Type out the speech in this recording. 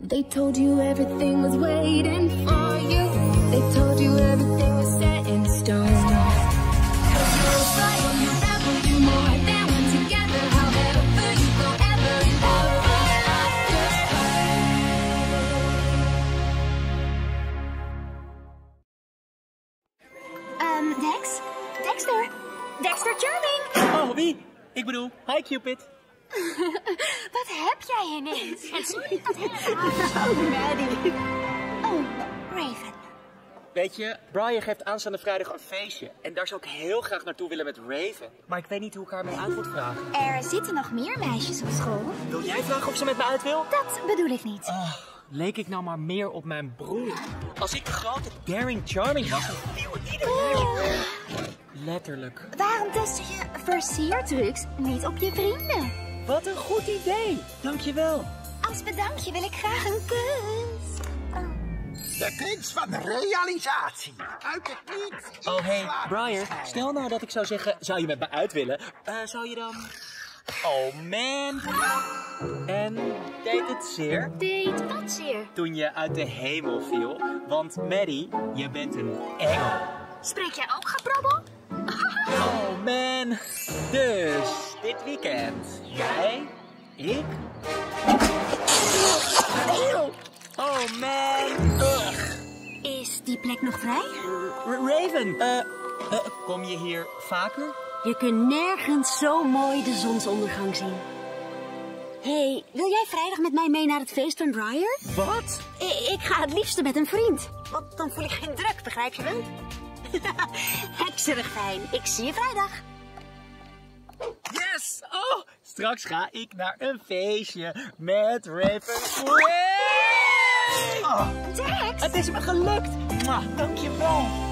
They told you everything was waiting for you. They told you everything was set in stone. 'Cause you're a fighter, you rebel, you more than one together. However, you go ever and ever after. Ehm, um, Dex? Dexter? Dexter Charming? Oh, wie? Ik bedoel, hi Cupid. Wat heb jij ineens? Dat Oh, Maddie. Oh, Raven. Weet je, Brian geeft aanstaande vrijdag een feestje. En daar zou ik heel graag naartoe willen met Raven. Maar ik weet niet hoe ik haar mee uit moet vragen. Er zitten nog meer meisjes op school. Wil jij vragen of ze met me uit wil? Dat bedoel ik niet. Leek ik nou maar meer op mijn broer. Als ik grote daring charming was, dan viel iedereen. Letterlijk. Waarom testen je versiertrucs niet op je vrienden? Wat een goed idee. Dankjewel. Als bedankje wil ik graag een kus. Oh. De kunst van realisatie. Uit het niet. Oh, hey, Brian. Stel nou dat ik zou zeggen, zou je met me uit willen? Eh, zou je dan... Oh, man. En deed het zeer? Date wat zeer. Toen je uit de hemel viel. Want Maddie, je bent een engel. Spreek jij ook gebrabbel? Oh man. Dus, dit weekend. Jij, ik. Oh man. Ugh. Is die plek nog vrij? R- Raven, eh, eh, kom je hier vaker? Je kunt nergens zo mooi de zonsondergang zien. hey, wil jij vrijdag met mij mee naar het feest van Briar? Wat? I- ik ga het liefste met een vriend. Want dan voel ik geen druk, begrijp je wel? Hekserig fijn. Ik zie je vrijdag. Straks ga ik naar een feestje met Raven. Wee! Oh, Dex? het is me gelukt. Mwah, dankjewel.